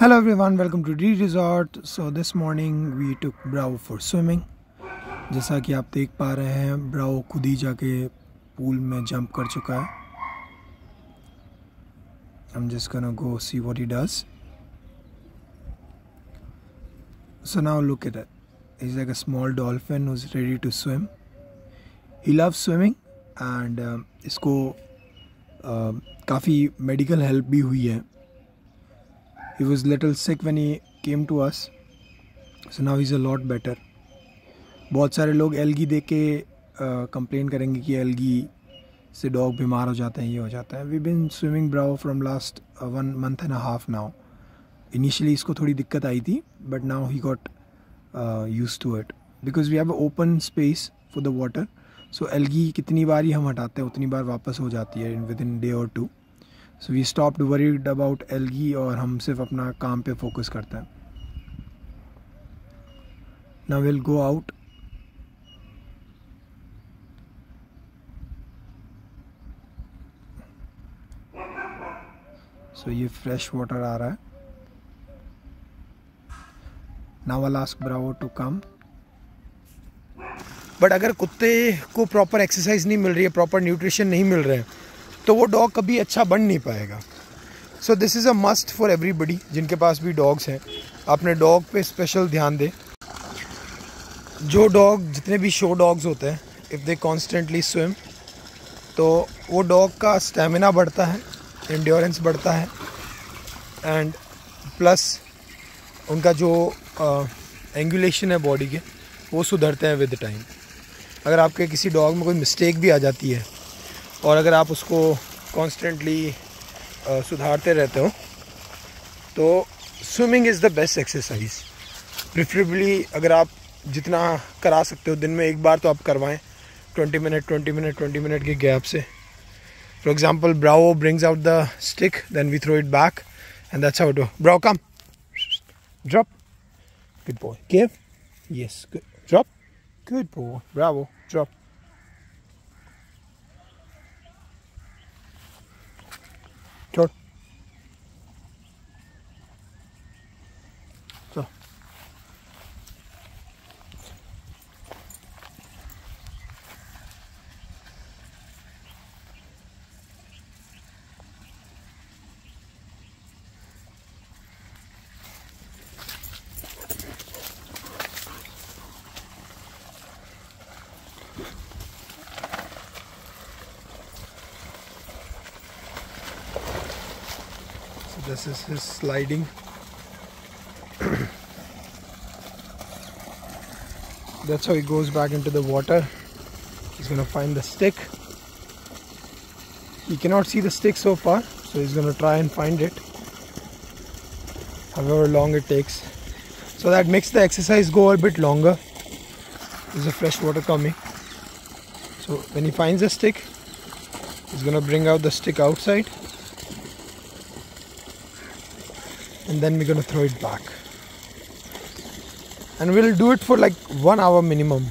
Hello everyone, welcome to D Resort. So this morning we took Bravo for swimming. जैसा कि आप देख पा रहे हैं ब्राओ खुद ही जाके पूल में जंप कर चुका है I'm just gonna go see what he does. So now look at it. He's like a small dolphin who's ready to swim. He loves swimming and uh, इसको uh, काफ़ी मेडिकल हेल्प भी हुई है he was little sick when he came to us. So now he's a lot better. बहुत सारे लोग algae देख के कंप्लेन करेंगे कि एलगी से डॉग बीमार हो जाते हैं, ये हो जाता है। We been swimming Bravo from last one month and half now initially इसको थोड़ी दिक्कत आई थी but now he got used to it because we have open space for the water so algae कितनी बार ही हम हटाते हैं, उतनी बार वापस हो जाती है विद इन डे और two so we stop worried about algae और हम सिर्फ़ अपना काम पे फोकस करते हैं। ना विल गो आउट सो ये फ्रेश वाटर आ रहा है। I ask Bravo to come but अगर कुत्ते को प्रॉपर एक्सरसाइज नहीं मिल रही है प्रॉपर न्यूट्रिशन नहीं मिल रहे हैं तो वो डॉग कभी अच्छा बन नहीं पाएगा। So this is a must for everybody जिनके पास भी डॉग्स हैं। अपने डॉग पे स्पेशल ध्यान दें। जो डॉग जितने भी शो डॉग्स होते हैं इफ़ दे कॉन्स्टेंटली स्विम तो वो डॉग का स्टेमिना बढ़ता है इंड्योरेंस बढ़ता है एंड प्लस उनका जो एंगुलेशन uh, है बॉडी के वो सुधरते हैं विद टाइम अगर आपके किसी डॉग में कोई मिस्टेक भी आ जाती है और अगर आप उसको कॉन्स्टेंटली सुधारते रहते हो तो swimming is the best exercise preferably अगर आप जितना करा सकते हो, दिन में एक बार तो आप करवाएँ 20 मिनट 20 मिनट 20 मिनट के गैप से। For example Bravo brings out the stick then we throw it back and that's how do Bravo come drop good boy के drop good boy Bravo drop this is his sliding. That's how he goes back into the water. He's gonna find the stick. He cannot see the stick so far, so he's gonna try and find it. However long it takes. So that makes the exercise go a bit longer. There's a fresh water coming. So when he finds the stick, he's gonna bring out the stick outside and then we're gonna throw it back. And we'll do it for like one hour minimum